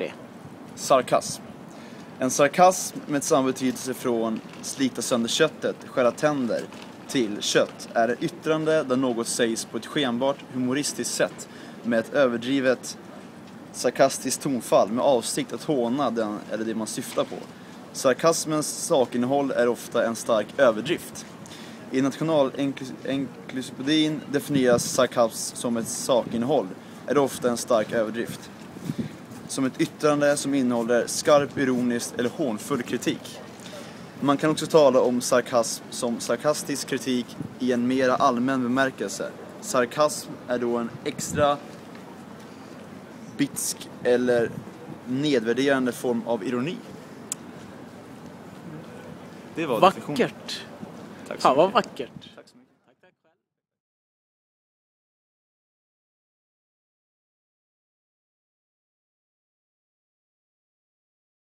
tre. Sarkasm. En sarkasm med samma betydelse från slita sönder köttet, skära tänder till kött är ett yttrande där något sägs på ett skenbart humoristiskt sätt med ett överdrivet sarkastiskt tonfall med avsikt att håna den eller det man syftar på. Sarkasmens sakinnehåll är ofta en stark överdrift. I nationalencyklopedin definieras sarkasm som ett sakinnehåll, är det ofta en stark överdrift. Som ett yttrande som innehåller skarp, ironisk eller hånfull kritik. Man kan också tala om sarkasm som sarkastisk kritik i en mera allmän bemärkelse. Sarkasm är då en extra bitsk eller nedvärderande form av ironi. Det var. Vackert. Tack så Fan vad mycket. vackert.